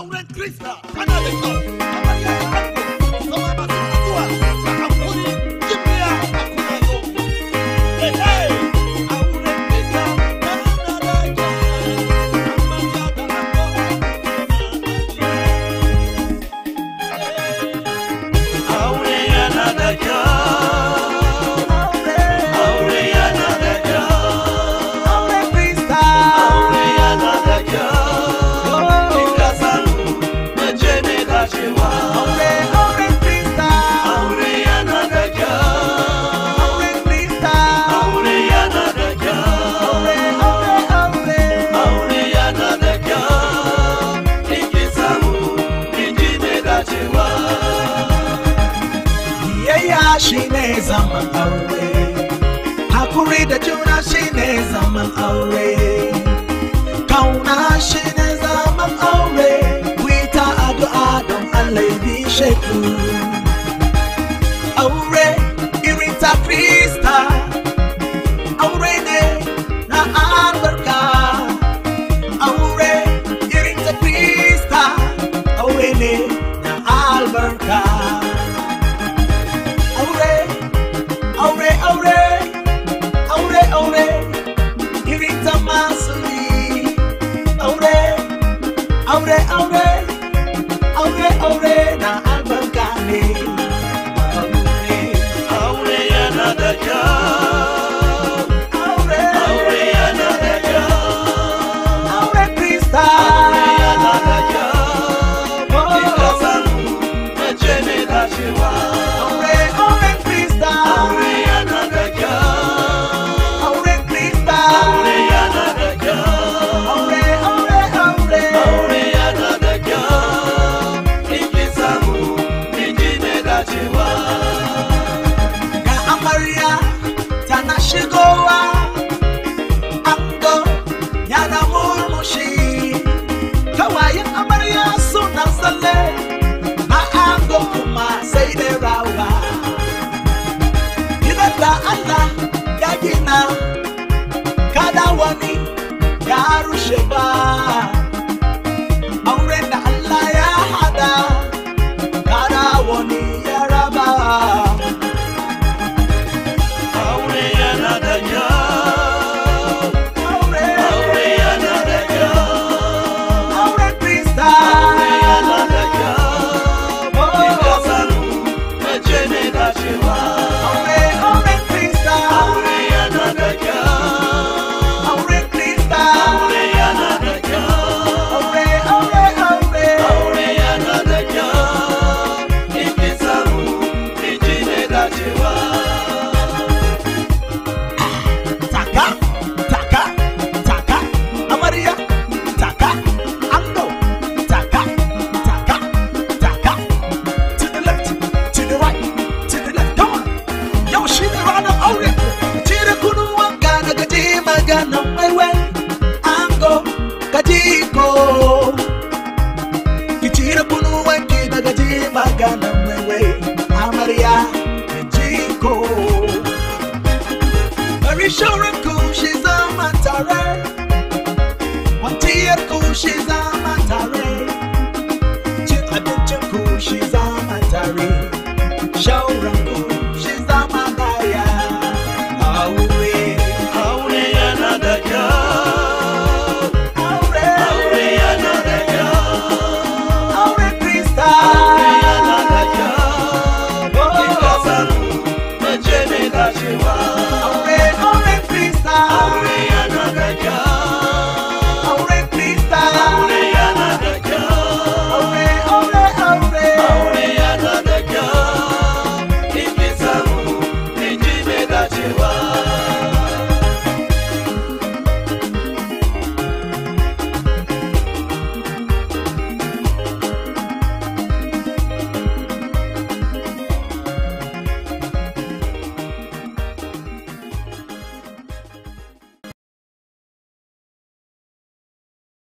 Aura en Cristo. ne zaman aure hakuri da juna shi ne aure kauna shi ne zaman aure wita agu adam Allah ya aure irinta krista. Aure ne na albarka aure irinta krista. Aure ne na albarka away. Arusheba. Katiwa. Shauran ku shi zama tare, zama tare, cin abincin ku zama